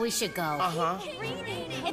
We should go. Uh huh.